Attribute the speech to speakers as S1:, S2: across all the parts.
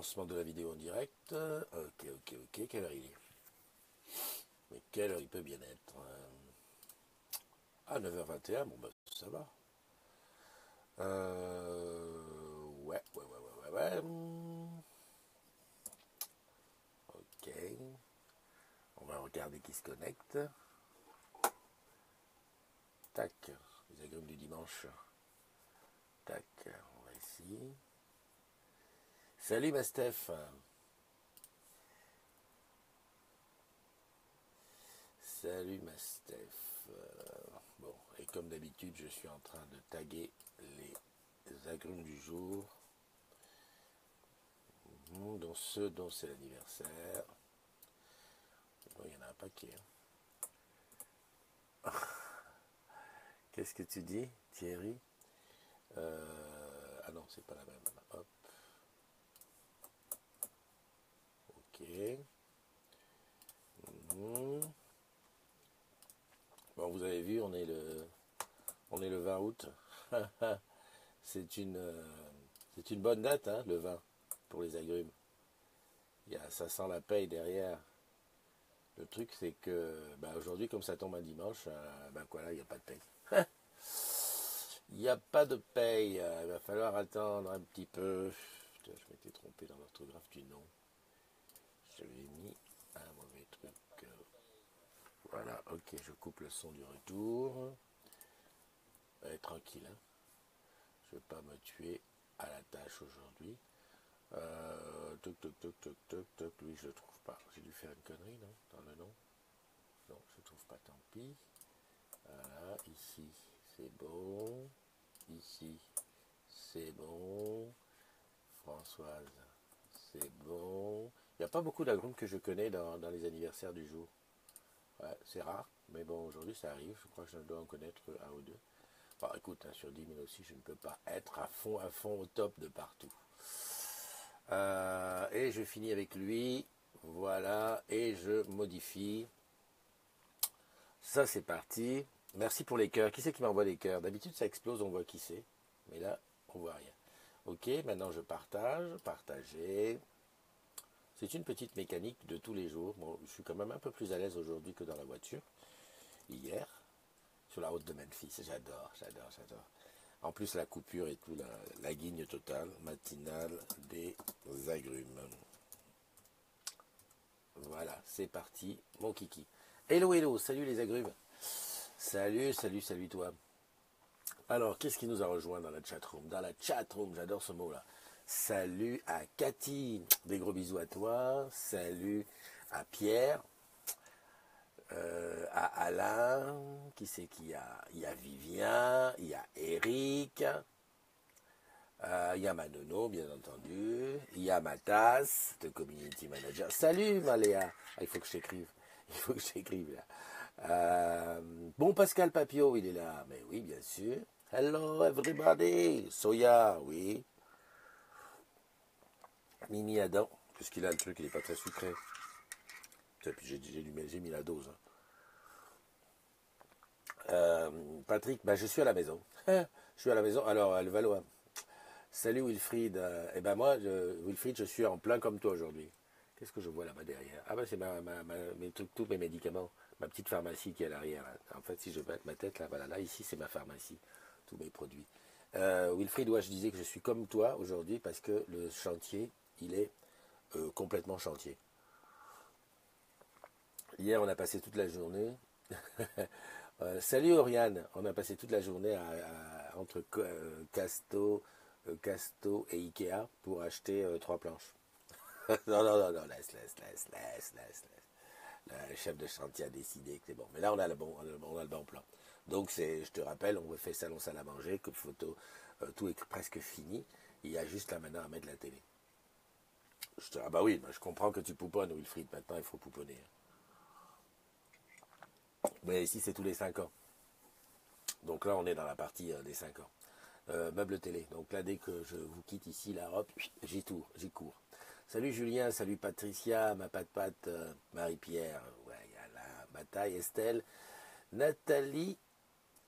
S1: lancement de la vidéo en direct. Ok, ok, ok. Quelle heure il est? Mais quelle heure il peut bien être Ah, 9h21, bon bah ça va. Euh, ouais, ouais, ouais, ouais, ouais, ouais. Ok. On va regarder qui se connecte. Tac, les agrumes du dimanche. Tac, on va ici. Salut ma Steph. Salut ma Steph. Bon, et comme d'habitude, je suis en train de taguer les agrumes du jour. Dont ceux dont c'est l'anniversaire. Bon, il y en a un paquet. Hein. Qu'est-ce que tu dis, Thierry? Euh, Ah non, c'est pas la même. Mhm. Bon, vous avez vu, on est le, on est le 20 août. c'est une, euh, c'est une bonne date, hein, le 20, pour les agrumes. Il y a, ça sent la paye derrière. Le truc, c'est que bah, aujourd'hui, comme ça tombe un dimanche, euh, ben voilà, il n'y a pas de paye. Il n'y a pas de paye. Il va falloir attendre un petit peu. je m'étais trompé dans l'orthographe du nom. J'avais mis un mauvais truc. Voilà, ok, je coupe le son du retour. Tranquille. Hein. Je vais pas me tuer à la tâche aujourd'hui. Euh, toc, toc, toc, toc, toc, toc. Lui, je le trouve pas. J'ai dû faire une connerie, non Dans le nom? Non, je trouve pas, tant pis. Voilà, ici, c'est bon. Ici, c'est bon. Françoise, c'est bon. Il n'y a pas beaucoup d'agrumes que je connais dans, les anniversaires du jour. Ouais, c'est rare, mais bon, aujourd'hui ça arrive. Je crois que je dois en connaître un ou deux. Bon, écoute, hein, sur 10 000 aussi, je ne peux pas être à fond, à fond, au top de partout. Euh, et je finis avec lui. Voilà, et je modifie. Ça, c'est parti. Merci pour les cœurs. Qui c'est qui m'envoie les cœurs? D'habitude, ça explose, on voit qui c'est. Mais là, on voit rien. Ok, maintenant je partage. Partager. C'est une petite mécanique de tous les jours. Je suis quand même un peu plus à l'aise aujourd'hui que dans la voiture. Hier, sur la route de Memphis. J'adore, j'adore, j'adore. En plus, la coupure et tout, la, la guigne totale, matinale des agrumes. Voilà, c'est parti, mon kiki. Hello, hello, salut les agrumes. Salut, salut, salut toi. Alors, qu'est-ce qui nous a rejoint dans la chatroom? Dans la chatroom, j'adore ce mot-là. Salut à Cathy, des gros bisous à toi. Salut à Pierre, euh, à Alain, qui c'est qu'il y a? Il y a Vivien, il y a Eric, euh, il y a Manono, bien entendu, il y a Matas, de Community Manager. Salut Maléa, ah, il faut que je t'écrive, il faut que je t'écrive là. Euh, bon, Pascal Papio, il est là. Mais oui, bien sûr. Hello, everybody. Soya, oui. Mimi Adam, puisqu'il a le truc, il n'est pas très sucré. J'ai mis la dose. Hein. Euh, Patrick, bah, je suis à la maison. je suis à la maison. Alors, le Valois. Salut Wilfried. Euh, eh ben moi, Wilfried, je suis en plein comme toi aujourd'hui. Qu'est-ce que je vois là-bas derrière? Ah ben c'est mes trucs, tous mes médicaments ma petite pharmacie qui est à l'arrière. En fait, si je batte ma tête, là, voilà, là, ici, c'est ma pharmacie, tous mes produits. Euh, Wilfried, ouais, je disais que je suis comme toi aujourd'hui parce que le chantier, il est euh, complètement chantier. Hier, on a passé toute la journée. Euh, salut Oriane, on a passé toute la journée entre Casto, Casto et Ikea pour acheter trois planches. non, non, non, non, laisse, laisse, laisse, laisse, laisse, laisse le chef de chantier a décidé que c'est bon. Mais là, on a le bon, on a le bon plan. Donc, c'est, je te rappelle, on fait salon salle à manger, coupe photo, euh, tout est presque fini. Il y a juste là maintenant à mettre la télé. Ah bah oui, je comprends que tu pouponnes, Wilfried. Maintenant, il faut pouponner. Mais ici, c'est tous les 5 ans. Donc là, on est dans la partie euh, des 5 ans. Euh, meuble télé. Donc là, dès que je vous quitte ici, la robe, j'y tourne, j'y cours. Salut Julien, salut Patricia, ma patte patte, euh, Marie-Pierre, ouais, la bataille, Estelle, Nathalie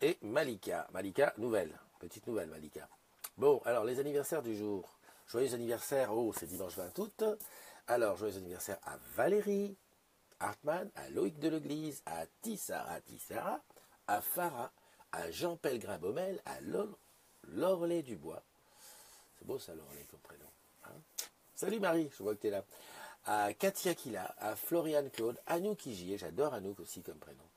S1: et Malika. Malika, nouvelle, petite nouvelle Malika. Bon, alors les anniversaires du jour. Joyeux anniversaire, oh, c'est dimanche 20 août. Alors, joyeux anniversaire à Valérie Hartmann, à Loïc Deleglise, à Tissara Tissara, à Farah, à Jean Pellegrin Baumel, à Lorlet Dubois. C'est beau ça, Lorlet comme prénom. Hein. Salut Marie, je vois que tu es là. À Katia Kila, à Floriane Claude, à Anouk Igier, j'adore Anouk aussi comme prénom.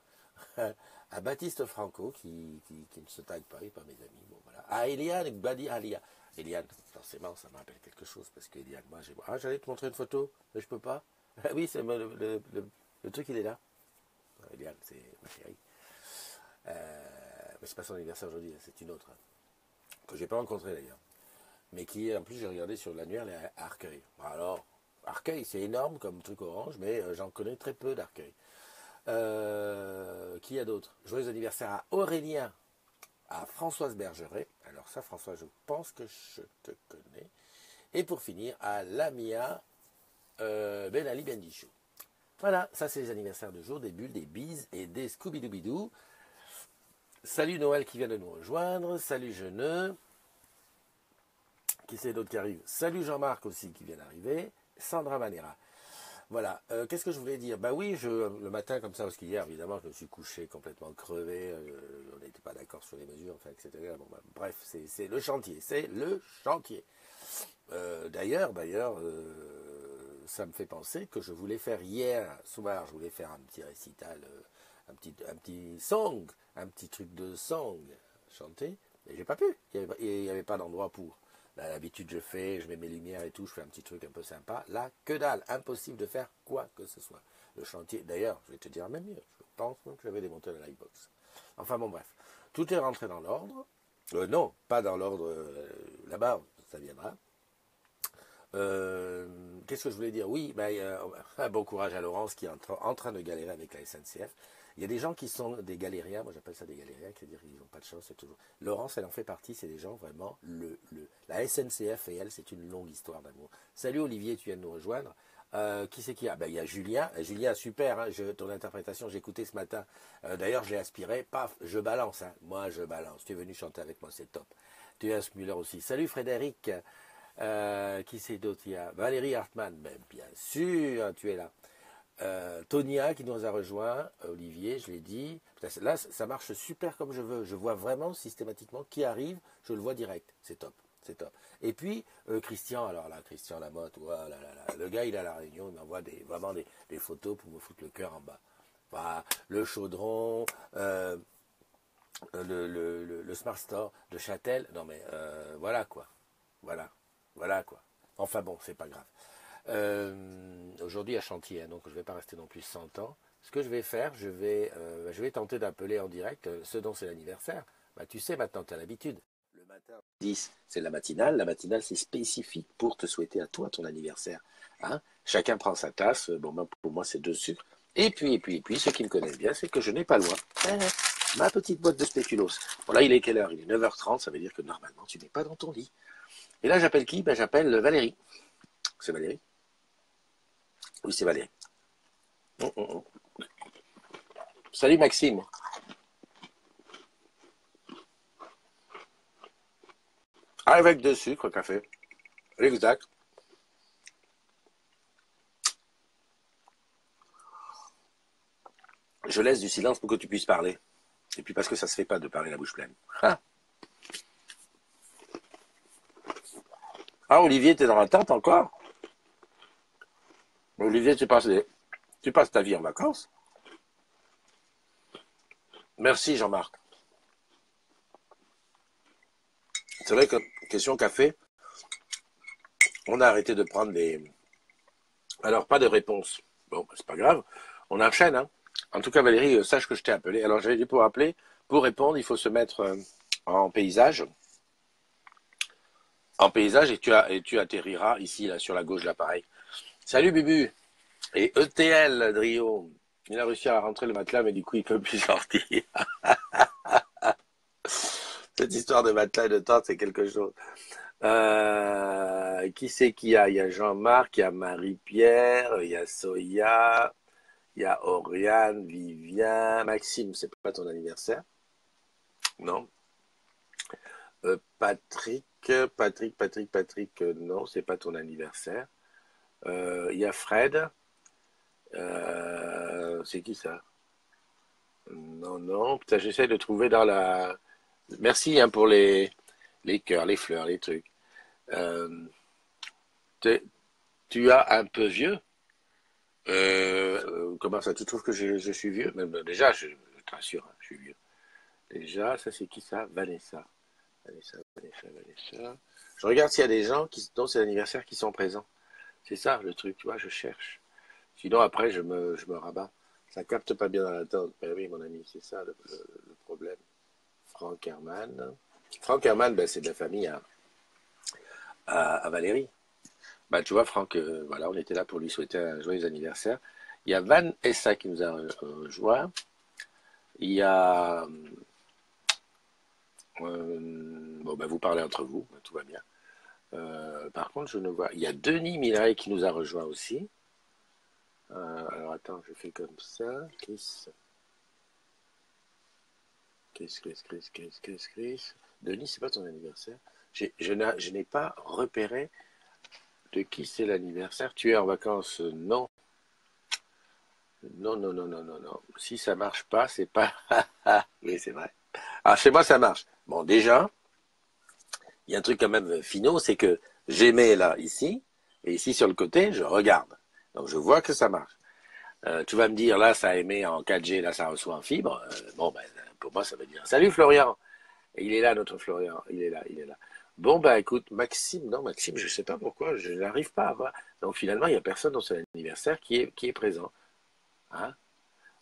S1: à Baptiste Franco, qui, ne se tague pas, il pas mes amis. Bon, voilà. À Eliane Badi Alia. Eliane, forcément, ça me rappelle quelque chose, parce que Eliane, moi, j'ai. Ah, j'allais te montrer une photo, mais je peux pas. Ah oui, c'est le, le, truc, il est là. Eliane, c'est ma chérie. Euh, mais c'est pas son anniversaire aujourd'hui, c'est une autre. Hein, que j'ai pas rencontrée d'ailleurs. Mais qui, en plus, j'ai regardé sur l'annuaire à Arcueil. Alors, Arcueil, c'est énorme comme truc orange, mais euh, j'en connais très peu d'Arcueil. Euh, qui y a d'autre? Joyeux anniversaire à Aurélien, à Françoise Bergeret. Alors ça, François, je pense que je te connais. Et pour finir, à Lamia euh, Ben Ali Bendichou. Voilà, ça c'est les anniversaires de jour, des bulles, des bises et des scooby-doo-bidou. Salut Noël qui vient de nous rejoindre. Salut Jeuneux. Qui c'est d'autre qui arrive? Salut Jean-Marc aussi qui vient d'arriver. Sandra Manera. Voilà. Euh, qu'est-ce que je voulais dire? Bah oui, je, le matin comme ça, parce qu'hier, évidemment, je me suis couché complètement crevé. Euh, on n'était pas d'accord sur les mesures, enfin, etc. Bah, bref, c'est le chantier. C'est le chantier. Euh, d'ailleurs, d'ailleurs, ça me fait penser que je voulais faire hier soir, je voulais faire un petit récital, un petit, un petit song, un petit truc de song chanté, mais j'ai pas pu. Il n'y avait, pas d'endroit pour. Bah, d'habitude, je fais, je mets mes lumières et tout, je fais un petit truc un peu sympa. Là, que dalle, impossible de faire quoi que ce soit. Le chantier, d'ailleurs, je vais te dire même mieux, je pense même que j'avais démonté la livebox. Enfin bon, bref. Tout est rentré dans l'ordre. Euh, non, pas dans l'ordre euh, là-bas, ça viendra. Euh, qu'est-ce que je voulais dire? Oui, un bon courage à Laurence qui est en train de galérer avec la SNCF. Il y a des gens qui sont des galériens, moi j'appelle ça des galériens, c'est-à-dire qu'ils n'ont pas de chance, c'est toujours. Laurence, elle en fait partie, c'est des gens vraiment. La SNCF et elle, c'est une longue histoire d'amour. Salut Olivier, tu viens de nous rejoindre. Euh, qui c'est qui a? Ben, Il y a Julien. Euh, Julien, super, hein, ton interprétation, j'ai écouté ce matin. Euh, d'ailleurs, j'ai aspiré, paf, je balance. Hein. Moi, je balance. Tu es venu chanter avec moi, c'est top. Tu es un aussi. Salut Frédéric. qui c'est d'autre? Il y a Valérie Hartmann. Ben, bien sûr, tu es là. Euh, Tonia qui nous a rejoint, Olivier, je l'ai dit. Là, ça marche super comme je veux. Je vois vraiment systématiquement qui arrive, je le vois direct. C'est top, c'est top. Et puis euh, Christian, alors là, Christian Lamotte, le gars, il a la réunion, il m'envoie des, vraiment des, photos pour me foutre le cœur en bas. le chaudron, euh, le, Smart Store de Châtel. Non mais voilà quoi, voilà, voilà quoi. Enfin bon, c'est pas grave. Euh, aujourd'hui à chantier, hein, donc je ne vais pas rester non plus 100 ans. Ce que je vais faire, je vais, euh, je vais tenter d'appeler en direct euh, ce dont c'est l'anniversaire. Bah, tu sais, maintenant, tu as l'habitude. Le matin, 10, c'est la matinale. La matinale, c'est spécifique pour te souhaiter à toi ton anniversaire. Hein Chacun prend sa tasse. Bon, ben, pour moi, c'est deux sucres. Et puis, et puis, et puis, ceux qui me connaissent bien, c'est que je n'ai pas loin ma petite boîte de spéculoos. Bon, là, il est quelle heure? Il est 9h30, ça veut dire que normalement, tu n'es pas dans ton lit. Et là, j'appelle qui? Ben, J'appelle Valérie. C'est Valérie oui, c'est mm, mm. Salut Maxime. Avec de sucre, café. Exact. Je laisse du silence pour que tu puisses parler. Et puis parce que ça se fait pas de parler la bouche pleine. Ah, ah Olivier, t'es dans la tente encore? Olivier, tu passes, ta vie en vacances. Merci Jean-Marc. C'est vrai que question café, on a arrêté de prendre des. Alors, pas de réponse. Bon, c'est pas grave. On enchaîne. Hein. En tout cas, Valérie, euh, sache que je t'ai appelé. Alors, j'avais dit pour appeler, pour répondre, il faut se mettre euh, en paysage. En paysage et tu, et tu atterriras ici, là, sur la gauche de l'appareil. Salut Bubu. Et ETL, Drio. Il a réussi à rentrer le matelas, mais du coup, il peut plus sortir. Cette histoire de matelas et de tente, c'est quelque chose. Euh, qui c'est qu'il y a? Il y a Jean-Marc, il y a Marie-Pierre, il y a Soya, il y a Oriane, Vivien, Maxime, c'est pas ton anniversaire? Non. Euh, Patrick, Patrick, Patrick, Patrick, euh, non, c'est pas ton anniversaire. Euh, Il y a Fred. Euh, c'est qui ça? Non, non. Putain, j'essaie de trouver dans la. Merci hein, pour les, les cœurs, les fleurs, les trucs. Euh, tu as un peu vieux? Comment ça Tu trouves que je, suis vieux? Déjà, je, je te rassure, hein, je suis vieux. Déjà, ça c'est qui ça? Vanessa. Vanessa, Vanessa, Vanessa. Je regarde s'il y a des gens qui, dont c'est l'anniversaire qui sont présents. C'est ça le truc, tu vois, je cherche. Sinon, après, je me, rabats. Ça capte pas bien dans la tente. Ben oui, mon ami, c'est ça le, problème. Franck Herman. Franck Herman, ben, c'est de la famille à, Valérie. Bah, tu vois, Franck, euh, voilà, on était là pour lui souhaiter un joyeux anniversaire. Il y a Van Essa qui nous a euh, rejoint. Il y a. euh, bon, ben, vous parlez entre vous, ben, tout va bien. Euh, par contre, je ne vois. Il y a Denis Milaret qui nous a rejoint aussi. Euh, alors attends, je fais comme ça. Chris. Chris, Chris, Chris, Chris, Chris, Chris. Denis, c'est pas ton anniversaire. J'ai- Je n'ai je n'ai pas repéré de qui c'est l'anniversaire. Tu es en vacances? Non. Non, non, non, non, non, non. Si ça marche pas, c'est pas. oui, c'est vrai. Ah, chez moi, ça marche. Bon, déjà, il y a un truc quand même finaux, c'est que j'émets là, ici, et ici sur le côté, je regarde. Donc, je vois que ça marche. Euh, tu vas me dire, là, ça émet en 4G, là, ça reçoit en fibre. Euh, bon, ben, pour moi, ça veut dire Salut Florian. Il est là, notre Florian. Il est là, il est là. Bon, bah écoute, Maxime, non, Maxime, je sais pas pourquoi, je n'arrive pas à voir. Donc finalement, il n'y a personne dans son anniversaire qui est, qui est présent. Hein?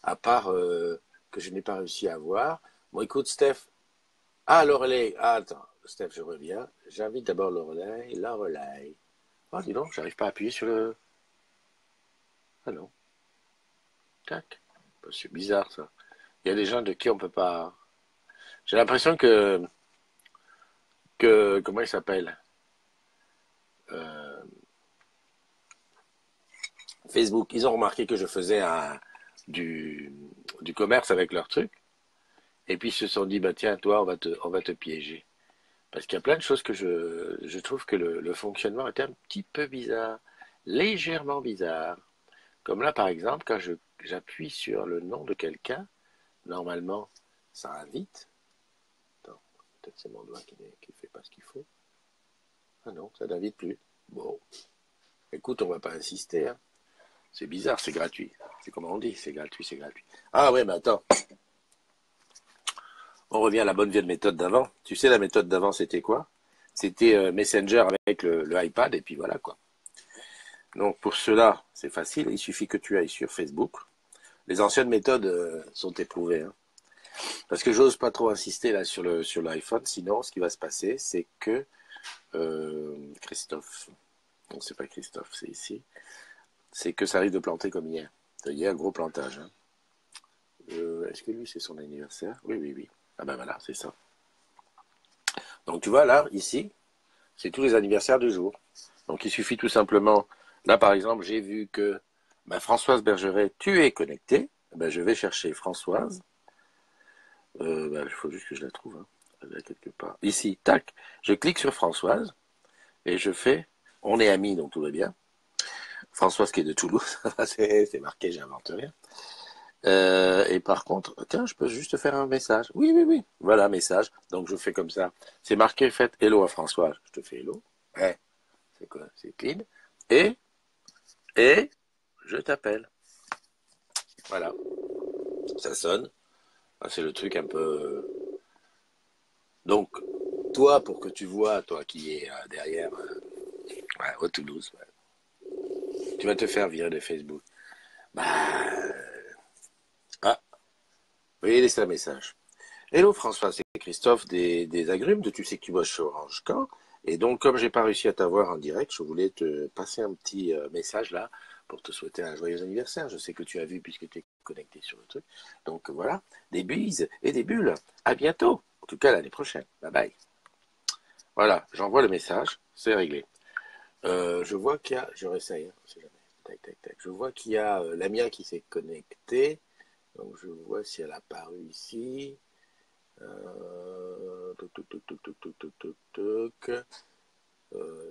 S1: À part euh, que je n'ai pas réussi à voir. Bon, écoute, Steph. Ah, Lorelai. Ah, attends, Steph, je reviens. J'invite d'abord Lorelai. Lorelai. Oh, dis donc, j'arrive pas à appuyer sur le. Ah non. Tac. Bah, C'est bizarre, ça. Il y a des gens de qui on peut pas. J'ai l'impression que. que. Comment il s'appelle? Euh, Facebook. Ils ont remarqué que je faisais un, du, du commerce avec leurs trucs. Et puis ils se sont dit, bah tiens, toi, on va te, on va te piéger. Parce qu'il y a plein de choses que je, trouve que le, fonctionnement est un petit peu bizarre, légèrement bizarre. Comme là, par exemple, quand j'appuie sur le nom de quelqu'un, normalement, ça invite. Attends, peut-être c'est mon doigt qui ne fait pas ce qu'il faut. Ah non, ça n'invite plus. Bon, écoute, on va pas insister. Hein. C'est bizarre, c'est gratuit. C'est comme on dit, c'est gratuit, c'est gratuit. Ah ouais, mais attends. On revient à la bonne vieille méthode d'avant. Tu sais, la méthode d'avant, c'était quoi? C'était euh, Messenger avec le, iPad, et puis voilà quoi. Donc pour cela, c'est facile, il suffit que tu ailles sur Facebook. Les anciennes méthodes euh, sont éprouvées. Hein. Parce que j'ose pas trop insister là sur l'iPhone, sinon ce qui va se passer, c'est que euh, Christophe, non c'est pas Christophe, c'est ici, c'est que ça risque de planter comme hier. Un gros plantage. Hein. Est-ce que lui c'est son anniversaire? Oui, oui, oui. Ah ben voilà, c'est ça. Donc tu vois là, ici, c'est tous les anniversaires du jour. Donc il suffit tout simplement, là par exemple, j'ai vu que ben, Françoise Bergeret, tu es connectée. Ben, je vais chercher Françoise. Euh, ben, il faut juste que je la trouve. Hein. Elle est quelque part. Ici, tac. Je clique sur Françoise et je fais. On est amis, donc tout va bien. Françoise qui est de Toulouse, c'est c'est marqué, j'invente rien. Euh, et par contre, tiens, je peux juste faire un message. Oui, oui, oui. Voilà, message. Donc je fais comme ça. C'est marqué, faites hello à Françoise. Je te fais hello. Eh, c'est quoi? C'est clean. Et, et, je t'appelle. Voilà. Ça sonne. Ah, C'est le truc un peu. Donc, toi, pour que tu vois, toi qui es euh, derrière, euh, ouais, au Toulouse, ouais. tu vas te faire virer de Facebook. Bah. Veuillez laisser un message. Hello François, c'est Christophe des, agrumes de Tu sais que tu bosses chez Orange Camp. Et donc, comme j'ai pas réussi à t'avoir en direct, je voulais te passer un petit euh, message là pour te souhaiter un joyeux anniversaire. Je sais que tu as vu puisque tu es connecté sur le truc. Donc voilà, des bises et des bulles. À bientôt. En tout cas, l'année prochaine. Bye bye. Voilà, j'envoie le message. C'est réglé. Euh, je vois qu'il y a, je réessaye, hein. Je vois qu'il y a euh, la mienne qui s'est connectée. Donc je vois si elle a apparu ici.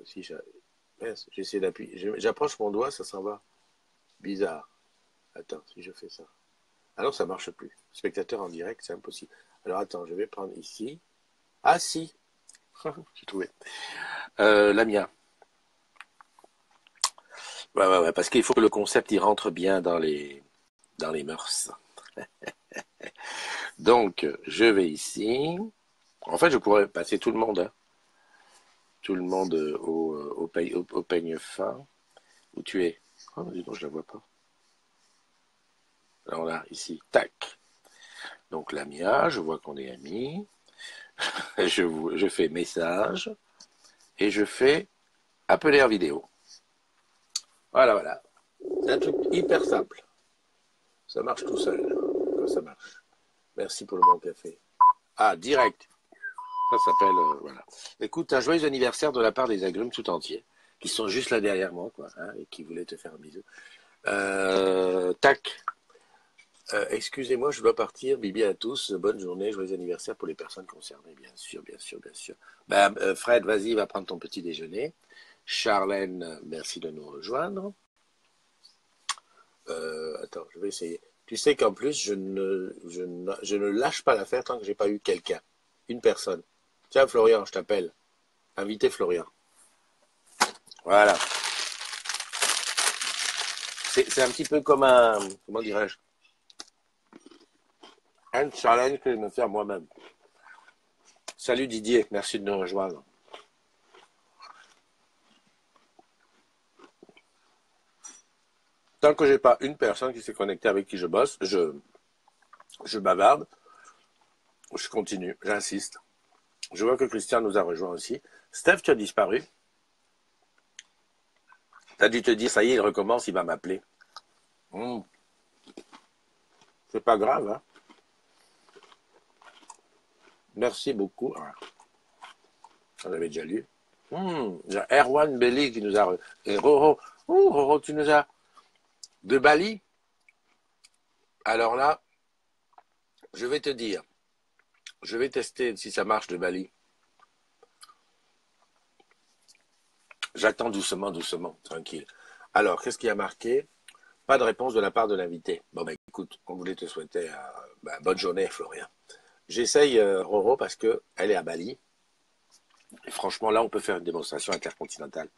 S1: Si j'essaie d'appuyer. J'approche mon doigt, ça s'en va. Bizarre. Attends, si je fais ça. Alors ça marche plus. Spectateur en direct, c'est impossible. Alors attends, je vais prendre ici. Ah si, j'ai trouvé. Euh, la mienne. Ouais, ouais, ouais, parce qu'il faut que le concept il rentre bien dans les dans les mœurs. Donc, je vais ici. En fait, je pourrais passer tout le monde, hein. tout le monde au, au, au, peigne fin. Où tu es? Oh, dis donc, je la vois pas. Alors là, ici, tac. Donc Lamia, je vois qu'on est amis. je, je fais message et je fais appeler en vidéo. Voilà, voilà. C'est un truc hyper simple. Ça marche tout seul ça marche? Merci pour le bon café. Ah, direct. Ça s'appelle, euh, voilà. Écoute, un joyeux anniversaire de la part des agrumes tout entiers, qui sont juste là derrière moi, quoi, hein, et qui voulaient te faire un bisou. Euh, tac. Euh, excusez-moi, je dois partir. Bibi à tous. Bonne journée, joyeux anniversaire pour les personnes concernées, bien sûr, bien sûr, bien sûr. Ben, Fred, vas-y, va prendre ton petit déjeuner. Charlène, merci de nous rejoindre. attends, je vais essayer. Tu sais qu'en plus, je ne, je, ne, lâche pas l'affaire tant que j'ai pas eu quelqu'un, une personne. Tiens, Florian, je t'appelle. Invitez Florian. Voilà. C'est un petit peu comme un, comment dirais-je, un challenge que je me fais à moi-même. Salut Didier, merci de nous rejoindre. Tant que j'ai pas une personne qui s'est connectée avec qui je bosse, je, je bavarde, je continue, j'insiste. Je vois que Christian nous a rejoint aussi. Steph, tu as disparu. Tu as dû te dire, ça y est, il recommence, il va m'appeler. Hmm. C'est pas grave, hein. Merci beaucoup. On avait déjà lu. Hmm. Erwan Belli qui nous a... Et Roro, Roro, tu nous as de Bali Alors là, je vais te dire, je vais tester si ça marche de Bali. J'attends doucement, doucement, tranquille. Alors, qu'est-ce qui a marqué? Pas de réponse de la part de l'invité. Bon, ben écoute, on voulait te souhaiter euh, ben, bonne journée, Florian. J'essaye euh, Roro parce qu'elle est à Bali. Franchement, là, on peut faire une démonstration intercontinentale.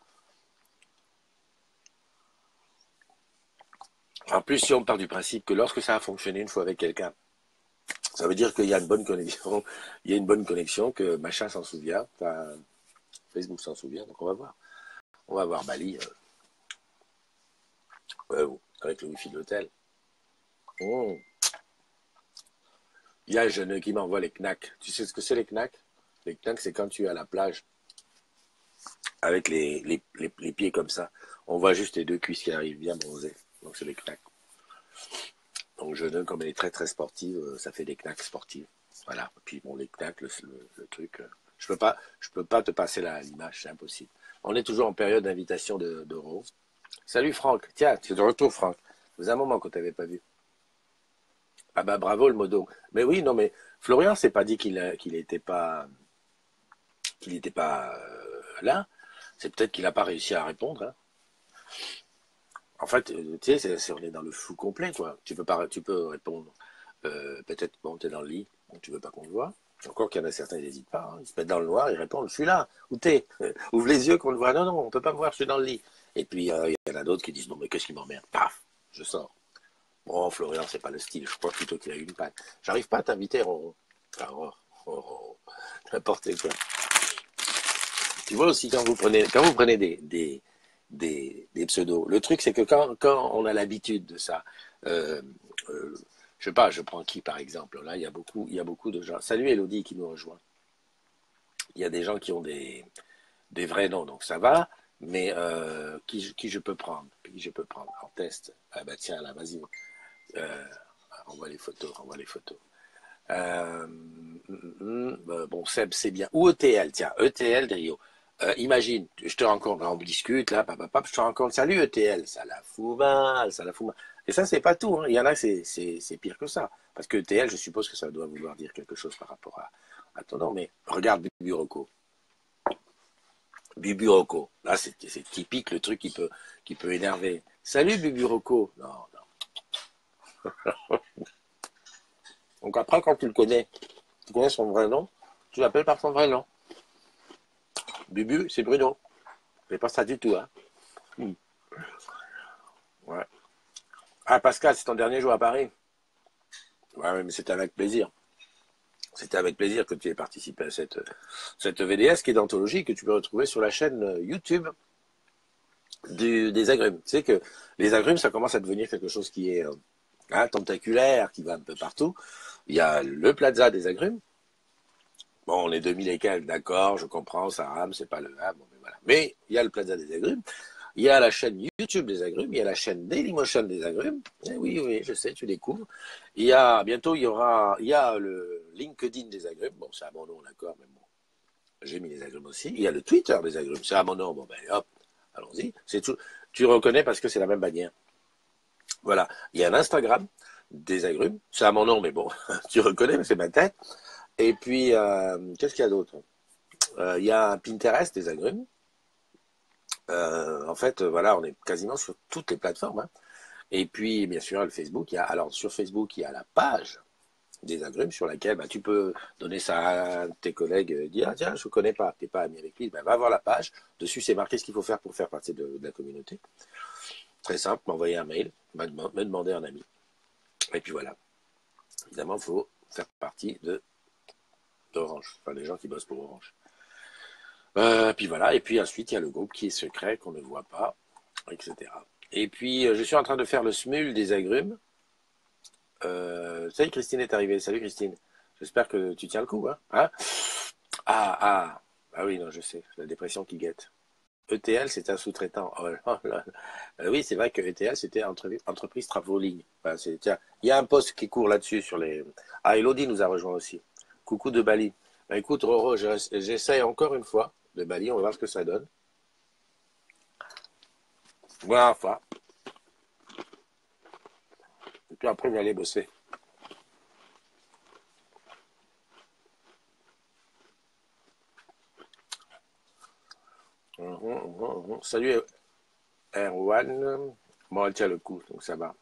S1: En plus, si on part du principe que lorsque ça a fonctionné une fois avec quelqu'un, ça veut dire qu'il y a une bonne connexion, il y a une bonne connexion, que machin s'en souvient, Facebook s'en souvient, donc on va voir. On va voir Bali euh, avec le wifi de l'hôtel. Oh. Il y a un jeune qui m'envoie les knacks. Tu sais ce que c'est les knacks? Les knacks, c'est quand tu es à la plage avec les, les, les pieds comme ça. On voit juste les deux cuisses qui arrivent bien bronzées. Donc c'est les knacks. Donc jeune, comme elle est très très sportive, euh, ça fait des knacks sportives. Voilà. Et puis bon, les knacks, le, truc, euh, je peux pas, je peux pas te passer l'image, c'est impossible. On est toujours en période d'invitation d'euros. Salut Franck. Tiens, tu es de retour Franck. Ça un moment qu'on t'avait pas vu. Ah bah bravo le modo. Mais oui, non mais Florian s'est pas dit qu'il qu'il était pas qu'il n'était pas euh, là. C'est peut-être qu'il n'a pas réussi à répondre. Hein. En fait, euh, tu sais, on est dans le flou complet, quoi. Tu peux pas, tu peux répondre. Euh, peut-être, bon, t'es dans le lit, bon, tu veux pas qu'on te voit. Encore qu'il y en a certains, ils n'hésitent pas. Hein. Ils se mettent dans le noir, ils répondent, je suis là. Où t'es? Ouvre les yeux qu'on le voit. Non, non, on peut pas me voir, je suis dans le lit. Et puis, euh, il y en a d'autres qui disent, non, mais qu'est-ce qui m'emmerde? Paf, je sors. Bon, Florian, c'est pas le style. Je crois plutôt qu'il a une patte. J'arrive pas à t'inviter. Ah, oh, oh, oh, n'importe quoi. Tu vois aussi, quand vous prenez, quand vous prenez des, pseudos. Le truc, c'est que quand, on a l'habitude de ça, euh, euh, je sais pas, je prends qui par exemple Là, il y a beaucoup, il y a beaucoup de gens. Salut Elodie qui nous rejoint. Il y a des gens qui ont des, des vrais noms, donc ça va. Mais euh, qui, je peux prendre Qui je peux prendre en test Ah bah tiens, là, vas-y. Euh, renvoie les photos, renvoie les photos. Euh, mm, mm, mm, bon, Seb, c'est bien. Ou ETL, tiens, ETL de Rio. Euh, imagine, je te rencontre, on discute là, papa, je te rencontre, salut ETL, ça la fout mal, ça la fout mal. Et ça, c'est pas tout. Hein. Il y en a, c'est pire que ça. Parce que TL, je suppose que ça doit vouloir dire quelque chose par rapport à, ton nom. Mais regarde. Bibi Rocco. Là, c'est typique le truc qui peut, qui peut énerver. Salut Bibi Rocco. Non, non. Donc après, quand tu le connais, tu connais son vrai nom, tu l'appelles par son vrai nom. Bubu, c'est Bruno. C'est pas ça du tout, hein. Hmm. Ouais. Ah, Pascal, c'est ton dernier jour à Paris. Ouais, mais c'était avec plaisir. C'était avec plaisir que tu aies participé à cette, cette VDS qui est d'anthologie que tu peux retrouver sur la chaîne YouTube des agrumes. Tu sais que les agrumes, ça commence à devenir quelque chose qui est euh, hein, tentaculaire, qui va un peu partout. Il y a le plaza des agrumes. Bon, on est 2000 et quelques, d'accord, je comprends, ça rame, c'est pas le bon, mais voilà. Mais il y a le plaza des agrumes. Il y a la chaîne YouTube des agrumes, il y a la chaîne Dailymotion des agrumes. Eh oui, oui, je sais, tu découvres. Il y a, bientôt, il y aura, il y a le LinkedIn des agrumes. Bon, c'est à mon nom, d'accord, mais bon. J'ai mis les agrumes aussi. Il y a le Twitter des agrumes. C'est à mon nom. Bon, ben, hop, allons-y. C'est tout. Tu reconnais parce que c'est la même bannière. Voilà. Il y a un Instagram des agrumes. C'est à mon nom, mais bon, tu reconnais, mais c'est ma tête. Et puis, euh, qu'est-ce qu'il y a d'autre? Euh, Il y a Pinterest des agrumes. Euh, en fait, voilà, on est quasiment sur toutes les plateformes. Hein. Et puis, bien sûr, le Facebook. Y a, alors, sur Facebook, il y a la page des agrumes sur laquelle bah, tu peux donner ça à tes collègues, dire ah, tiens, je ne connais pas, tu n'es pas ami avec lui, bah, va voir la page. Dessus, c'est marqué ce qu'il faut faire pour faire partie de, la communauté. Très simple, m'envoyer un mail, me demander un ami. Et puis voilà. Évidemment, il faut faire partie de d'Orange, enfin des gens qui bossent pour Orange. Euh, puis voilà, et puis ensuite il y a le groupe qui est secret, qu'on ne voit pas, etc. Et puis euh, je suis en train de faire le smul des agrumes. Euh, salut Christine est arrivée, salut Christine. J'espère que tu tiens le coup. Hein, hein? Ah, ah, ah oui, non, je sais, la dépression qui guette. ETL, c'est un sous-traitant. Oh oui, c'est vrai que ETL, c'était entreprise travaux ligne. il y a un poste qui court là-dessus sur les. Ah, Elodie nous a rejoint aussi. Coucou de Bali. Ben, écoute, Roro, j'essaye encore une fois de Bali, on va voir ce que ça donne. Voilà, enfin. Et puis après, je vais aller bosser. Hum, hum, hum, Salut Erwan. Bon, elle tient le coup, donc ça va.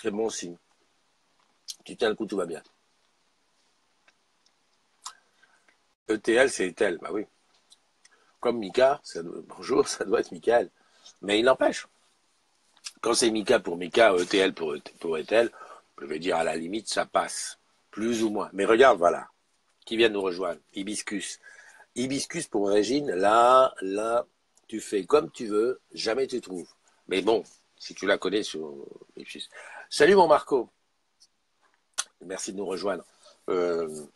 S1: C'est bon signe. Tu tiens le coup, tout va bien. ETL, c'est ETL, bah oui. Comme Mika, bonjour, ça doit être Michael. Mais il n'empêche. Quand c'est Mika pour Mika, ETL pour, pour ETL, je vais dire à la limite, ça passe. Plus ou moins. Mais regarde, voilà. Qui vient nous rejoindre? Hibiscus. Hibiscus pour Régine, là, là, tu fais comme tu veux, jamais tu trouves. Mais bon, si tu la connais sur. Salut mon Marco. Merci de nous rejoindre. Euh,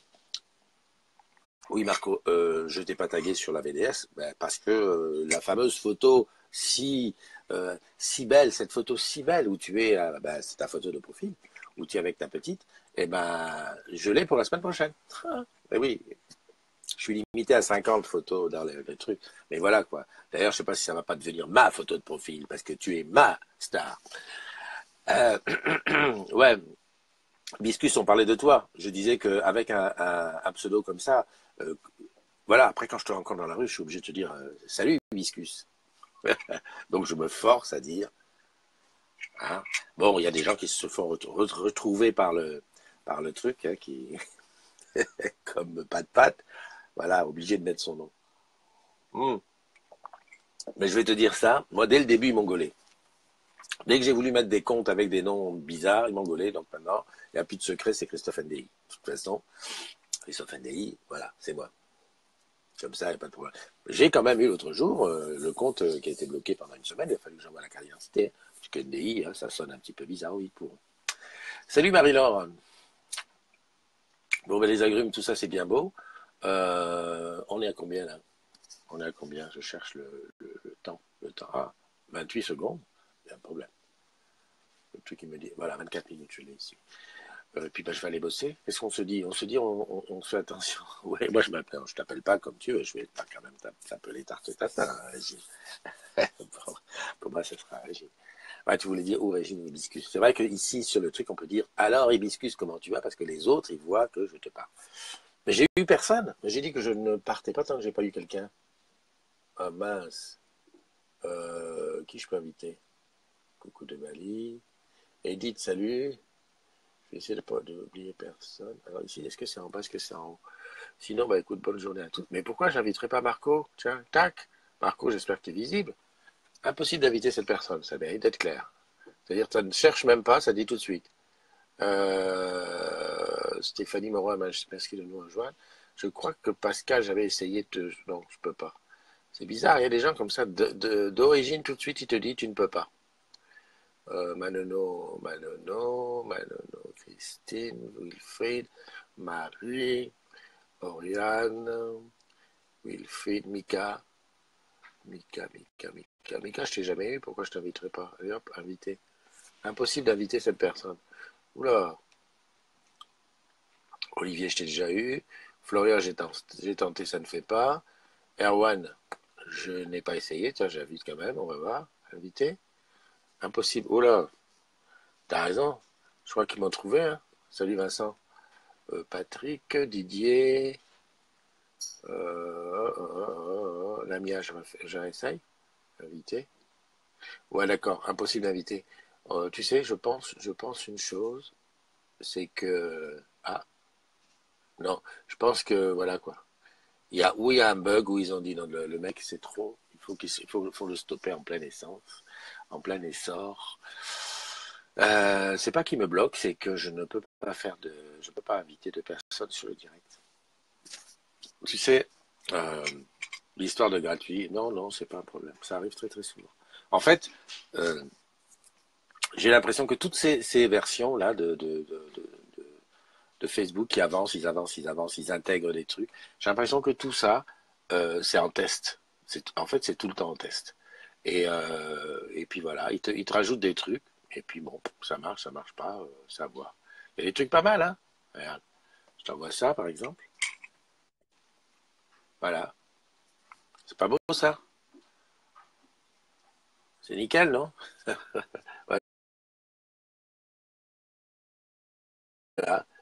S1: oui, Marco, euh, je t'ai pas tagué sur la VDS ben, parce que euh, la fameuse photo si euh, si belle, cette photo si belle où tu es, ben, c'est ta photo de profil, où tu es avec ta petite, et eh ben je l'ai pour la semaine prochaine. ben oui, je suis limité à 50 photos dans le, truc, mais voilà quoi. D'ailleurs, je sais pas si ça va pas devenir ma photo de profil parce que tu es ma star. ouais, Biscus, on parlait de toi. Je disais qu'avec un, un, pseudo comme ça, euh, voilà, après quand je te rencontre dans la rue, je suis obligé de te dire euh, salut Hibiscus. Donc je me force à dire. Hein. Bon, il y a des gens qui se font retrouver par le, truc, hein, qui comme pas de patte, voilà, obligé de mettre son nom. Hmm. Mais je vais te dire ça, moi dès le début ils m'ont. Dès que j'ai voulu mettre des comptes avec des noms bizarres, ils m'ont gaulé, donc maintenant, il n'y a plus de secret, c'est Christophe NDI. De toute façon, Christophe NDI, voilà, c'est moi. Comme ça, il n'y a pas de problème. J'ai quand même eu l'autre jour euh, le compte euh, qui a été bloqué pendant une semaine. Il a fallu que j'envoie la carte d'identité. Parce que NDI, hein, ça sonne un petit peu bizarre, oui, pour. Salut Marie-Laure. Bon, ben, les agrumes, tout ça, c'est bien beau. Euh, on est à combien là? On est à combien? Je cherche le, temps. Le temps. Ah, 28 secondes? Il y a un problème. Le truc qui me dit. Voilà, 24 minutes, je l'ai ici. Euh, puis bah, je vais aller bosser. Qu'est-ce qu'on se dit On se dit, on, fait attention? Ouais, moi je m'appelle, je t'appelle pas comme tu veux, je vais quand même t'appeler tarte tatin, Régine. pour, moi, ce sera Régine. Tu voulais dire origine hibiscus? C'est vrai qu'ici, sur le truc, on peut dire alors hibiscus, comment tu vas? Parce que les autres, ils voient que je te parle. Mais j'ai eu personne. J'ai dit que je ne partais pas tant que j'ai pas eu quelqu'un. Ah mince. Euh, qui je peux inviter? Coucou de Bali. Edith, salut. Je vais essayer de pas oublier personne. Alors ici, est-ce que c'est en bas, est-ce que c'est en haut? Sinon, bah écoute, bonne journée à tous. Mais pourquoi j'inviterai pas Marco? Tiens, tac. Marco, j'espère que tu es visible. Impossible d'inviter cette personne, ça mérite d'être clair. C'est-à-dire, ça ne cherche même pas, ça dit tout de suite. Euh, Stéphanie Moreau merci de nous rejoindre. Je crois que Pascal, j'avais essayé de... Non, je peux pas. C'est bizarre, il y a des gens comme ça, d'origine, tout de suite, il te dit, tu ne peux pas. Euh, Manono, Manono, Manono, Christine, Wilfried, Marie, Oriane, Wilfried, Mika, Mika, Mika, Mika, Mika, je t'ai jamais eu, pourquoi je t'inviterai pas? Allez hop, invité. Impossible d'inviter cette personne. Oula. Olivier, je t'ai déjà eu. Florian, j'ai tenté, ça ne fait pas. Erwan, je n'ai pas essayé. Tiens, j'invite quand même, on va voir. Invité. Impossible. Oula. T'as raison. Je crois qu'ils m'ont trouvé. Hein. Salut Vincent. Euh, Patrick, Didier. Euh, euh, Lamia, je, je réessaye. Invité. Ouais, d'accord. Impossible d'inviter. Euh, tu sais, je pense, je pense une chose, c'est que ah non, je pense que voilà quoi. Il y a où il y a un bug où ils ont dit le, mec c'est trop, il faut faut, faut, le stopper en pleine essence, en plein essor. Euh, c'est pas qu'il me bloque, c'est que je ne peux pas faire de, je peux pas inviter de personnes sur le direct. Tu sais, euh, l'histoire de gratuit, non non c'est pas un problème, ça arrive très très souvent. En fait, euh, j'ai l'impression que toutes ces, versions-là de, de, Facebook qui avancent, ils avancent, ils avancent, ils intègrent des trucs, j'ai l'impression que tout ça, c'est en test. En fait, c'est tout le temps en test. Et, euh, et puis voilà, ils te, ils te, rajoutent des trucs, et puis bon, ça marche, ça marche pas, euh, ça va. Il y a des trucs pas mal, hein Regarde, je t'envoie ça, par exemple. Voilà. C'est pas beau, ça? C'est nickel, non?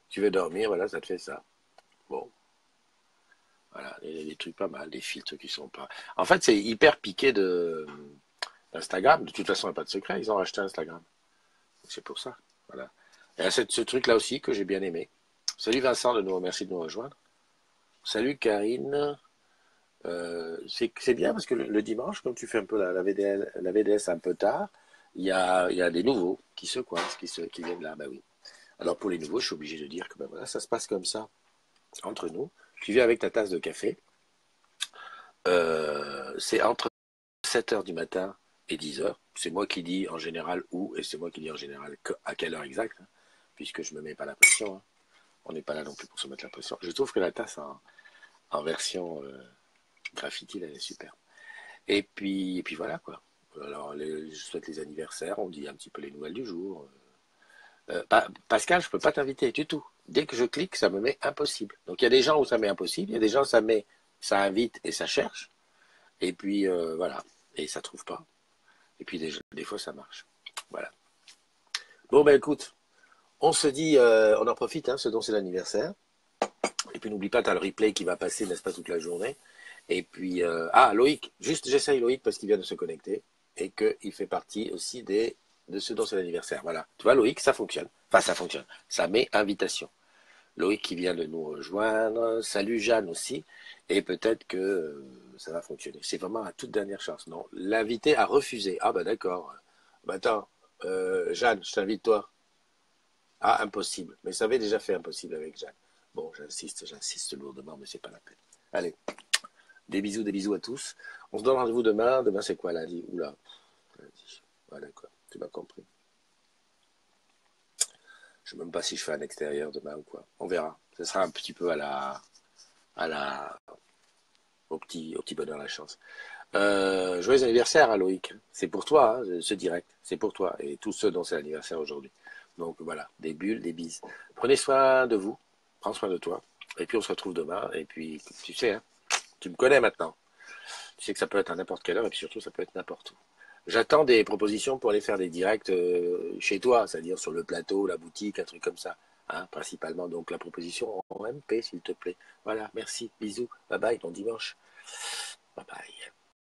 S1: Tu veux dormir, voilà, ça te fait ça. Bon. Voilà, des trucs pas mal, des filtres qui sont pas. En fait, c'est hyper piqué de d'Instagram. De toute façon, il n'y a pas de secret, ils ont racheté Instagram. C'est pour ça. Voilà. Et a ce truc-là aussi que j'ai bien aimé. Salut Vincent, de nous merci de nous rejoindre. Salut Karine. Euh, c'est bien parce que le, dimanche, comme tu fais un peu la, VDL, la VDS un peu tard, il y a, y a des nouveaux qui se coincent, qui, se, qui viennent là. Bah oui. Alors pour les nouveaux, je suis obligé de dire que ben voilà, ça se passe comme ça entre nous. Tu viens avec ta tasse de café. Euh, c'est entre 7h du matin et 10h. C'est moi qui dis en général où et c'est moi qui dis en général à quelle heure exacte, hein, puisque je ne me mets pas la pression. Hein. On n'est pas là non plus pour se mettre la pression. Je trouve que la tasse en, version euh, graffiti, elle est super. Et puis, et puis voilà quoi. Alors, je souhaite les anniversaires, on dit un petit peu les nouvelles du jour. Euh, Pascal, je peux pas t'inviter du tout. Dès que je clique, ça me met impossible. Donc il y a des gens où ça met impossible, il y a des gens où ça met, ça invite et ça cherche. Et puis euh, voilà, et ça trouve pas. Et puis des, fois ça marche. Voilà. Bon ben écoute, on se dit, euh, on en profite, hein, ce dont c'est l'anniversaire. Et puis n'oublie pas, tu as le replay qui va passer, n'est-ce pas, toute la journée. Et puis, ah Loïc, juste j'essaye Loïc parce qu'il vient de se connecter et qu'il fait partie aussi des de ce dont c'est l'anniversaire. Voilà. Tu vois, Loïc, ça fonctionne. Enfin, ça fonctionne. Ça met invitation. Loïc qui vient de nous rejoindre. Salut Jeanne aussi. Et peut-être que euh, ça va fonctionner. C'est vraiment la toute dernière chance. Non, l'invité a refusé. Ah bah d'accord. Bah attends, euh, Jeanne, je t'invite toi. Ah, impossible. Mais ça avait déjà fait impossible avec Jeanne. Bon, j'insiste, j'insiste lourdement, mais c'est pas la peine. Allez, des bisous, des bisous à tous. On se donne rendez-vous demain. Demain, c'est quoi lundi? Oula. Voilà quoi. Tu m'as compris. Je ne sais même pas si je fais un extérieur demain ou quoi. On verra. Ce sera un petit peu à la, à la, au petit, au petit bonheur la chance. Euh, joyeux anniversaire à Loïc. C'est pour toi, hein, ce direct. C'est pour toi et tous ceux dont c'est l'anniversaire aujourd'hui. Donc voilà, des bulles, des bises. Prenez soin de vous. Prends soin de toi. Et puis on se retrouve demain. Et puis, tu sais, hein, tu me connais maintenant. Tu sais que ça peut être à n'importe quelle heure et puis surtout ça peut être n'importe où. J'attends des propositions pour aller faire des directs euh, chez toi, c'est-à-dire sur le plateau, la boutique, un truc comme ça. Hein, principalement donc la proposition en MP s'il te plaît. Voilà, merci, bisous, bye bye, bon dimanche. Bye bye.